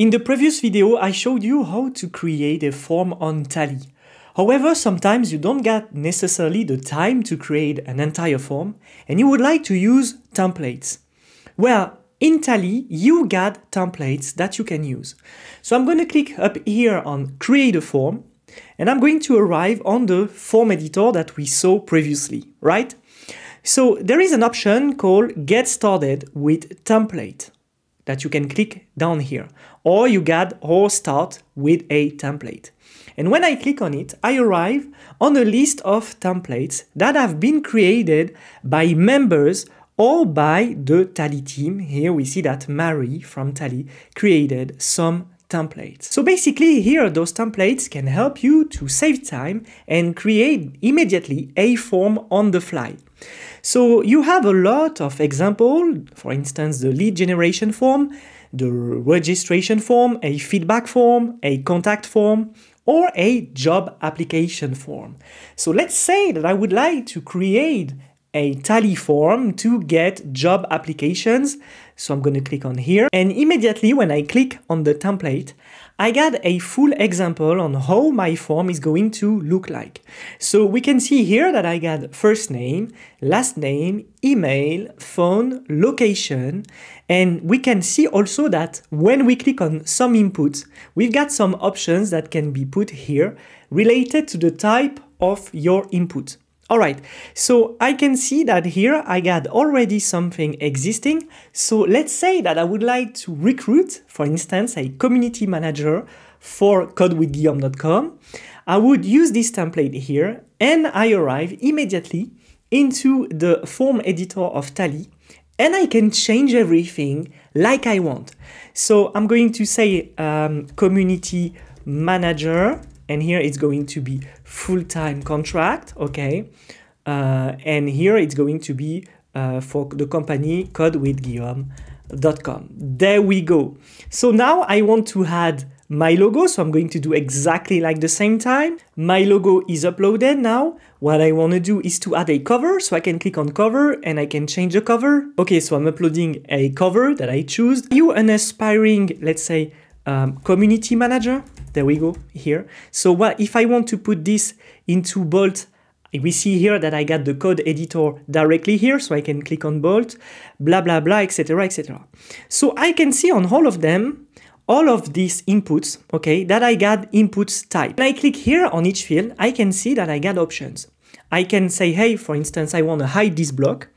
In the previous video, I showed you how to create a form on Tally. However, sometimes you don't get necessarily the time to create an entire form and you would like to use templates. Well, in Tally, you got templates that you can use. So I'm going to click up here on create a form and I'm going to arrive on the form editor that we saw previously, right? So there is an option called get started with template that you can click down here or you get or start with a template. And when I click on it, I arrive on a list of templates that have been created by members or by the Tally team. Here we see that Mary from Tally created some templates. So basically here those templates can help you to save time and create immediately a form on the fly. So you have a lot of example, for instance the lead generation form, the registration form, a feedback form, a contact form, or a job application form. So let's say that I would like to create a tally form to get job applications. So I'm going to click on here and immediately when I click on the template, I got a full example on how my form is going to look like. So we can see here that I got first name, last name, email, phone, location, and we can see also that when we click on some inputs, we've got some options that can be put here related to the type of your input. All right, so I can see that here I got already something existing. So let's say that I would like to recruit, for instance, a community manager for codewithguillaume.com. I would use this template here and I arrive immediately into the form editor of Tally and I can change everything like I want. So I'm going to say um, community manager and here it's going to be full-time contract, okay? Uh, and here it's going to be uh, for the company codewithguillaume.com. There we go. So now I want to add my logo, so I'm going to do exactly like the same time. My logo is uploaded now. What I want to do is to add a cover, so I can click on cover and I can change the cover. Okay, so I'm uploading a cover that I choose. You an aspiring, let's say, um, community manager. There we go here. So what if I want to put this into Bolt, we see here that I got the code editor directly here, so I can click on Bolt, blah, blah, blah, etc., etc. So I can see on all of them, all of these inputs, okay, that I got inputs type. When I click here on each field, I can see that I got options. I can say, hey, for instance, I want to hide this block.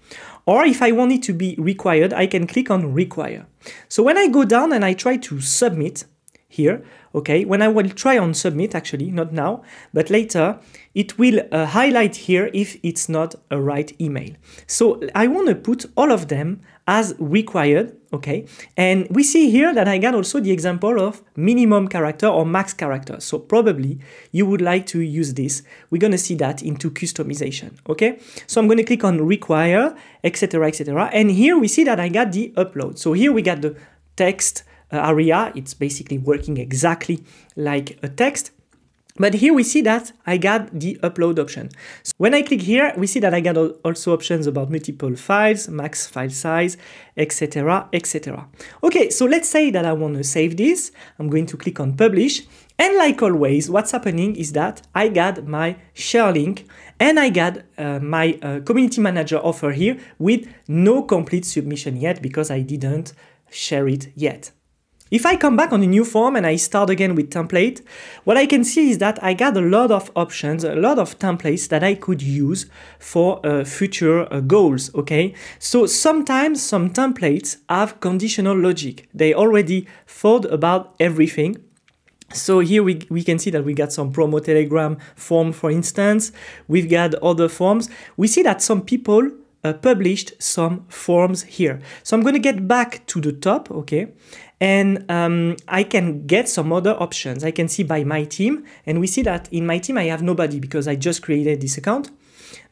Or if I want it to be required, I can click on require. So when I go down and I try to submit here, okay, when I will try on submit, actually, not now, but later, it will uh, highlight here if it's not a right email. So I want to put all of them as required, okay? And we see here that I got also the example of minimum character or max character. So probably you would like to use this. We're going to see that into customization, okay? So I'm going to click on require, etc., etc. And here we see that I got the upload. So here we got the text area. It's basically working exactly like a text. But here we see that I got the upload option. So when I click here, we see that I got also options about multiple files, max file size, etc, etc. Okay, so let's say that I want to save this. I'm going to click on publish. And like always, what's happening is that I got my share link and I got uh, my uh, community manager offer here with no complete submission yet because I didn't share it yet. If I come back on a new form and I start again with template, what I can see is that I got a lot of options, a lot of templates that I could use for uh, future uh, goals, okay? So sometimes some templates have conditional logic. They already thought about everything. So here we, we can see that we got some promo telegram form, for instance. We've got other forms. We see that some people uh, published some forms here. So I'm going to get back to the top, okay? And um, I can get some other options. I can see by my team, and we see that in my team I have nobody because I just created this account.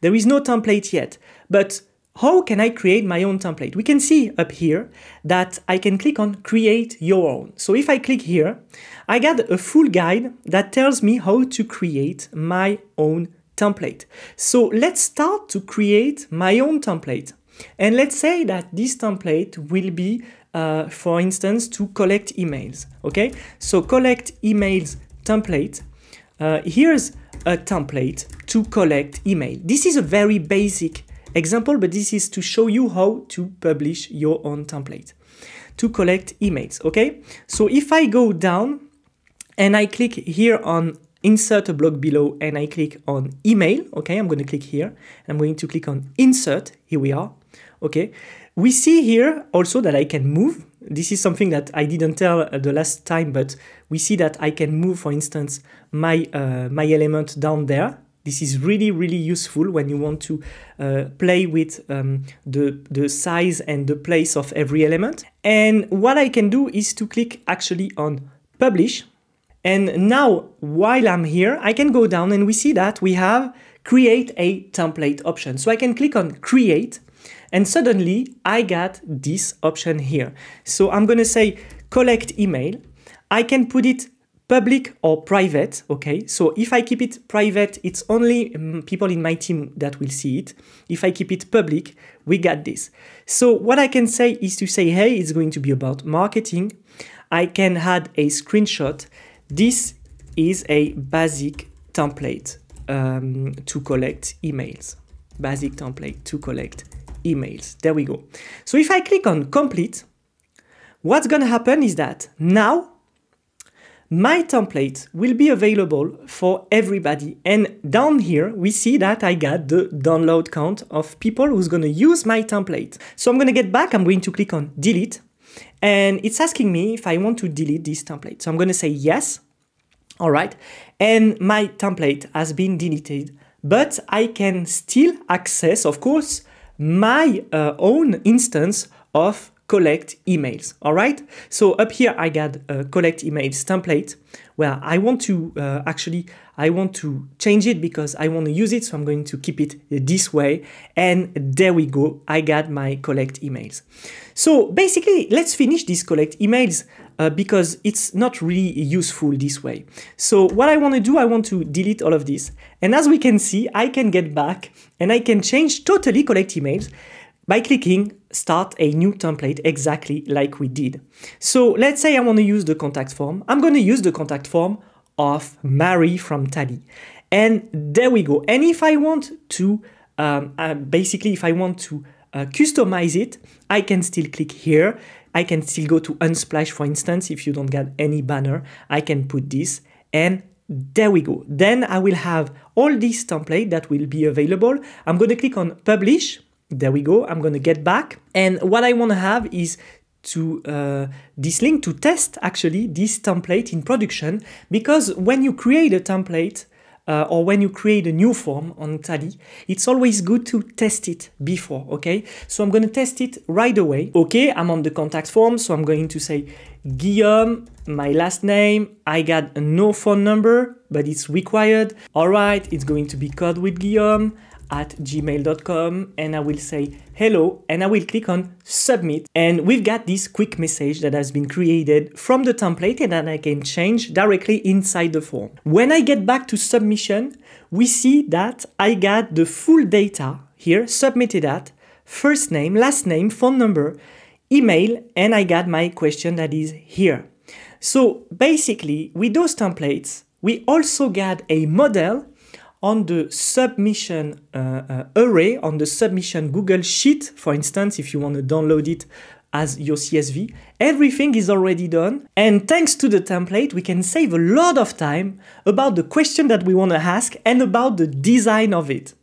There is no template yet, but how can I create my own template? We can see up here that I can click on create your own. So if I click here, I get a full guide that tells me how to create my own template. So let's start to create my own template. And let's say that this template will be uh, for instance, to collect emails. Okay, so collect emails template. Uh, here's a template to collect email. This is a very basic example, but this is to show you how to publish your own template to collect emails. Okay, so if I go down and I click here on insert a block below and I click on email, okay, I'm going to click here. I'm going to click on insert. Here we are. Okay, we see here also that I can move. This is something that I didn't tell uh, the last time, but we see that I can move, for instance, my, uh, my element down there. This is really, really useful when you want to uh, play with um, the, the size and the place of every element. And what I can do is to click actually on publish. And now, while I'm here, I can go down and we see that we have create a template option. So I can click on create and suddenly I got this option here. So I'm to say collect email. I can put it public or private, okay? So if I keep it private, it's only um, people in my team that will see it. If I keep it public, we got this. So what I can say is to say, hey, it's going to be about marketing. I can add a screenshot. This is a basic template um, to collect emails. Basic template to collect emails. There we go. So if I click on complete, what's going to happen is that now my template will be available for everybody. And down here, we see that I got the download count of people who's going to use my template. So I'm going to get back. I'm going to click on delete. And it's asking me if I want to delete this template. So I'm going to say yes. All right. And my template has been deleted, but I can still access, of course, my uh, own instance of collect emails. All right. So up here, I got a collect emails template where I want to uh, actually, I want to change it because I want to use it. So I'm going to keep it this way. And there we go. I got my collect emails. So basically, let's finish this collect emails uh, because it's not really useful this way. So what I want to do, I want to delete all of this. And as we can see, I can get back and I can change totally collect emails by clicking start a new template exactly like we did. So let's say I want to use the contact form. I'm going to use the contact form of Mary from Tally. And there we go. And if I want to, um, uh, basically, if I want to uh, customize it, I can still click here. I can still go to Unsplash, for instance, if you don't get any banner, I can put this and there we go. Then I will have all this template that will be available. I'm going to click on publish there we go. I'm going to get back. And what I want to have is to uh, this link to test actually this template in production because when you create a template uh, or when you create a new form on Tally, it's always good to test it before, okay? So I'm going to test it right away. Okay, I'm on the contact form, so I'm going to say Guillaume, my last name. I got no phone number, but it's required. All right, it's going to be code with Guillaume at gmail.com and I will say hello and I will click on submit and we've got this quick message that has been created from the template and that I can change directly inside the form. When I get back to submission, we see that I got the full data here submitted at first name, last name, phone number, email, and I got my question that is here. So basically, with those templates, we also got a model on the submission uh, uh, array, on the submission Google Sheet, for instance, if you want to download it as your CSV, everything is already done. And thanks to the template, we can save a lot of time about the question that we want to ask and about the design of it.